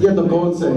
Jedno konce.